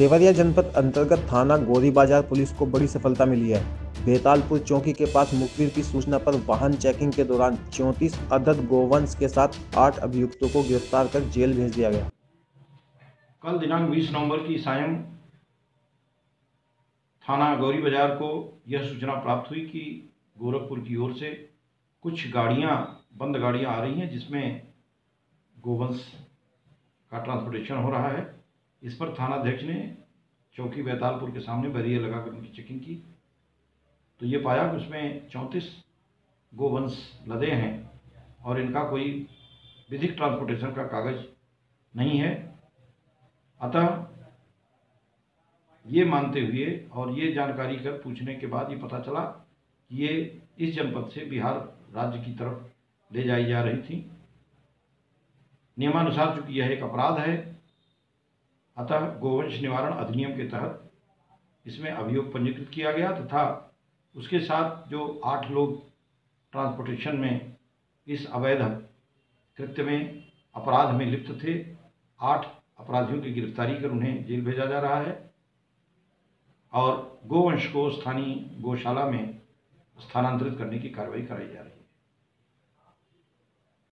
देवरिया जनपद अंतर्गत थाना गौरी बाज़ार पुलिस को बड़ी सफलता मिली है। बेतालपुर चौकी के पास मुखबिर की सूचना पर वाहन चेकिंग के दौरान चौंतीस अदद गोवंश के साथ आठ अभियुक्तों को गिरफ़्तार कर जेल भेज दिया गया। कल दिनांक 20 नवंबर की सायं थाना गौरी बाज़ार को यह सूचना प्राप्त हुई कि गोरखपुर की ओर से कुछ गाड़ियाँ, बंद गाड़ियाँ आ रही हैं, जिसमें गोवंश का ट्रांसपोर्टेशन हो रहा है। इस पर थानाध्यक्ष ने चौकी बैतालपुर के सामने बैरियर लगाकर उनकी चेकिंग की। तो ये पाया कि उसमें चौंतीस गोवंश लदे हैं और इनका कोई विधिक ट्रांसपोर्टेशन का कागज़ नहीं है। अतः ये मानते हुए और ये जानकारी कर पूछने के बाद ये पता चला कि ये इस जनपद से बिहार राज्य की तरफ़ ले जाई जा रही थी। नियमानुसार चूँकि यह एक अपराध है अतः गोवंश निवारण अधिनियम के तहत इसमें अभियोग पंजीकृत किया गया तथा उसके साथ जो आठ लोग ट्रांसपोर्टेशन में इस अवैध कृत्य में अपराध में लिप्त थे, आठ अपराधियों की गिरफ्तारी कर उन्हें जेल भेजा जा रहा है और गोवंश को स्थानीय गौशाला में स्थानांतरित करने की कार्रवाई कराई जा रही है।